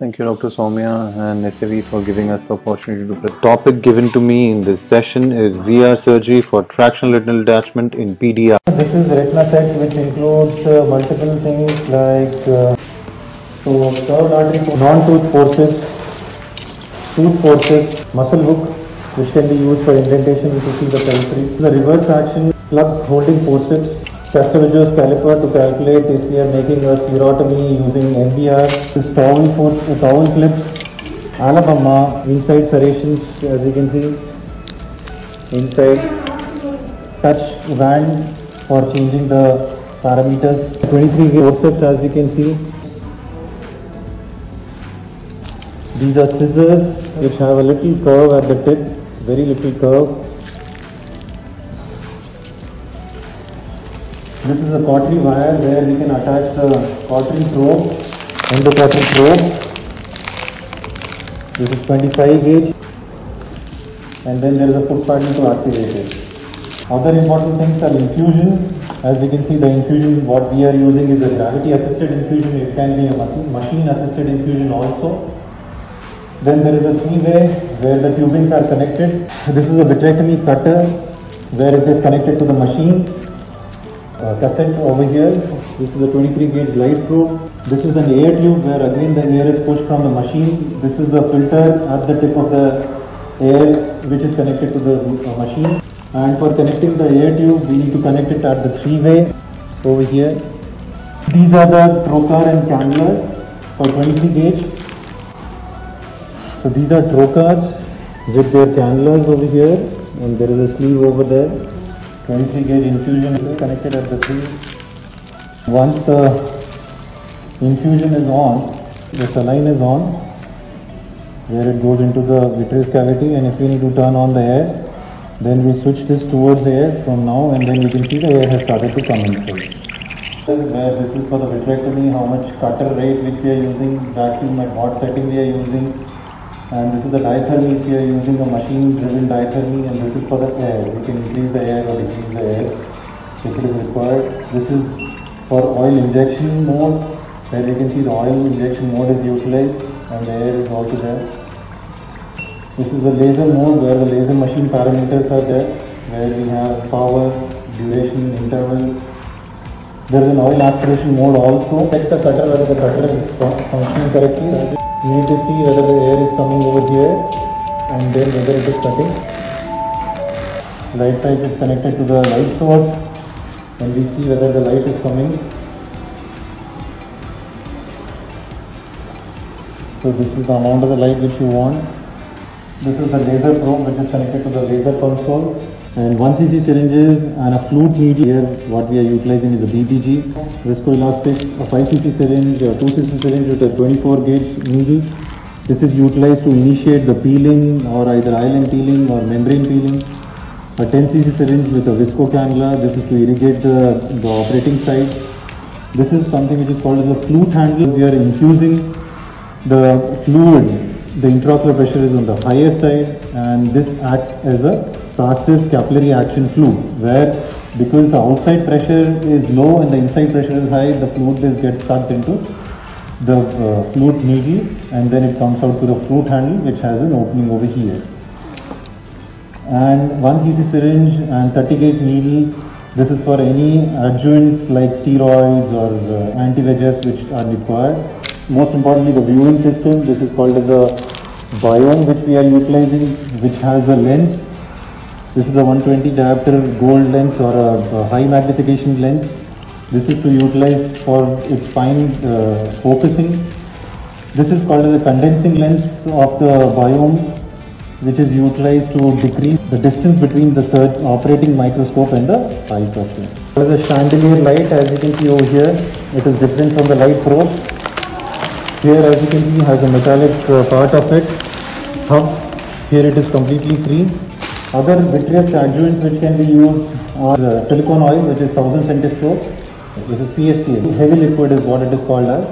Thank you, Dr. Soumya and SAV for giving us the opportunity to. The topic given to me in this session is VR surgery for tractional retinal detachment in PDR. This is retina set which includes uh, multiple things like uh, so artery, non-tooth forceps, tooth forceps, muscle hook which can be used for indentation you see the periphery. The reverse action plug holding forceps, Castroviejo's caliper to calculate if we are making a sclerotomy using MVR. This towel for towel clips, Alabama inside serrations as you can see inside touch wand for changing the parameters 23 forceps as you can see these are scissors which have a little curve at the tip very little curve this is a cautery wire where we can attach the cautery probe endocautery probe this is 25 gauge and then there is a foot paddle to activate it other important things are infusion. As you can see, the infusion what we are using is a gravity assisted infusion. It can be a machine assisted infusion also. Then there is a three-way where the tubings are connected. This is a vitrectomy cutter where it is connected to the machine. Uh, cassette over here. This is a 23 gauge light probe. This is an air tube where again the air is pushed from the machine. This is the filter at the tip of the air which is connected to the uh, machine and for connecting the air tube we need to connect it at the three way over here these are the trocar and cannulas for 23 gauge so these are trocars with their cannulas over here and there is a sleeve over there 23 gauge infusion is connected at the three once the infusion is on the saline is on where it goes into the vitreous cavity and if we need to turn on the air then we switch this towards the air from now and then you can see the air has started to come inside. Where this is for the vitrectomy, how much cutter rate which we are using, vacuum at what setting we are using and this is the diathermy if we are using a machine driven diathermy and this is for the air. We can increase the air or decrease the air if it is required. This is for oil injection mode where you can see the oil injection mode is utilized and the air is also there. This is a laser mode where the laser machine parameters are there, where we have power, duration, interval. There is an oil aspiration mode also. Check the cutter whether the cutter is functioning correctly. We need to see whether the air is coming over here and then whether it is cutting. Light pipe is connected to the light source and we see whether the light is coming. So this is the amount of the light which you want. This is the laser probe which is connected to the laser console and 1 cc syringes and a flute needle here what we are utilizing is a BTG viscoelastic a 5 cc syringe a 2 cc syringe with a 24 gauge needle. This is utilized to initiate the peeling or either island peeling or membrane peeling. A 10 cc syringe with a visco cannula this is to irrigate the, the operating site. This is something which is called as a flute handle. We are infusing the fluid the intraocular pressure is on the higher side and this acts as a passive capillary action fluid where because the outside pressure is low and the inside pressure is high the fluid is gets sucked into the uh, needle and then it comes out to the flute handle which has an opening over here. And 1 cc syringe and 30 gauge needle this is for any adjuvants like steroids or uh, anti-VEGFs which are required. Most importantly the viewing system this is called as a BIOM which we are utilizing which has a lens this is a 120 diopter gold lens or a, high magnification lens this is to utilize for its fine uh, focusing this is called as a condensing lens of the BIOM which is utilized to decrease the distance between the operating microscope and the eye person. There is a chandelier light as you can see over here. It is different from the light probe. Here as you can see has a metallic uh, part of it. Hub. Here it is completely free. Other vitreous adjuvants which can be used are uh, silicone oil which is 1000 centistokes. This is PFCA. Heavy liquid is what it is called as.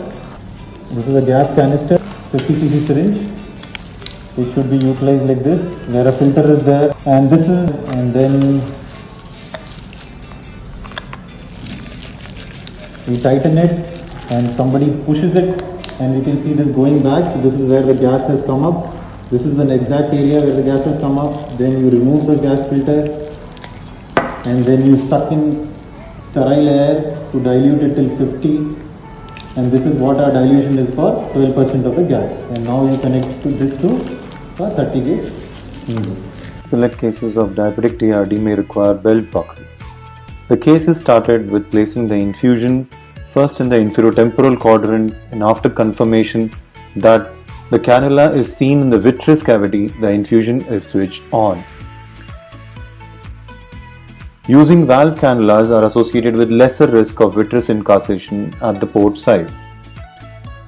This is a gas canister, 50 cc syringe. It should be utilized like this where a filter is there and this is and then we tighten it and somebody pushes it and you can see this going back. So this is where the gas has come up. This is an exact area where the gas has come up. Then you remove the gas filter and then you suck in sterile air to dilute it till 50 and this is what our dilution is for 12% of the gas and now you connect to this to a 30 gauge needle. Select cases of diabetic TRD may require belt buckle. The case is started with placing the infusion first in the inferotemporal quadrant and after confirmation that the cannula is seen in the vitreous cavity, the infusion is switched on. Using valve cannulas are associated with lesser risk of vitreous incarceration at the port side.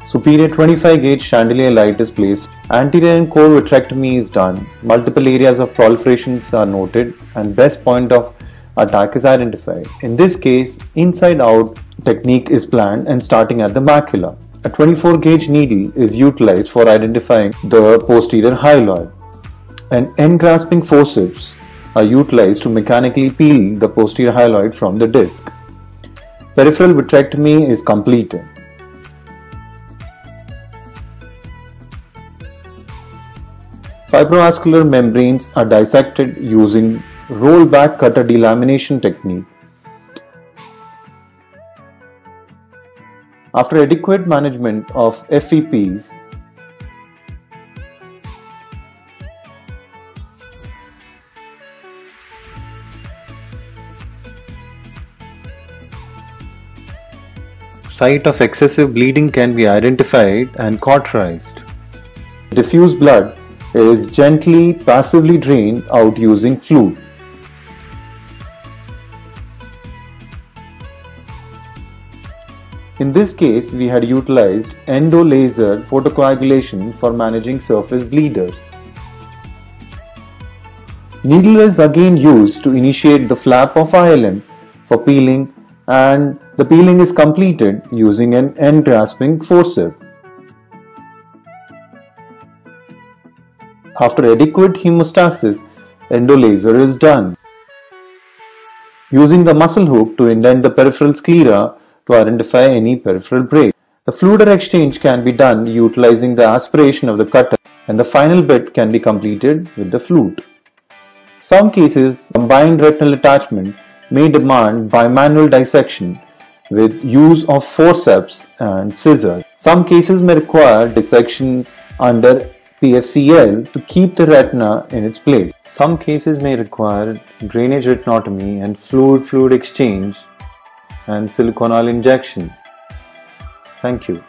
Superior 25 gauge chandelier light is placed, anterior and core vitrectomy is done, multiple areas of proliferations are noted, and best point of attack is identified. In this case, inside out technique is planned and starting at the macula. A 24 gauge needle is utilized for identifying the posterior hyaloid. And end grasping forceps are utilized to mechanically peel the posterior hyaloid from the disc. Peripheral vitrectomy is completed. Fibrovascular membranes are dissected using rollback cutter delamination technique. After adequate management of FEPs, site of excessive bleeding can be identified and cauterized. Diffuse blood is gently passively drained out using fluid. In this case, we had utilized endo-laser photocoagulation for managing surface bleeders. Needle is again used to initiate the flap of ILM for peeling and the peeling is completed using an end grasping forceps. After adequate hemostasis, endolaser is done. Using the muscle hook to indent the peripheral sclera to identify any peripheral break. The fluid exchange can be done utilizing the aspiration of the cutter and the final bit can be completed with the flute. Some cases, combined retinal attachment may demand bimanual dissection with use of forceps and scissors. Some cases may require dissection under PFCL to keep the retina in its place. Some cases may require drainage retinotomy and fluid-fluid exchange and silicone oil injection. Thank you.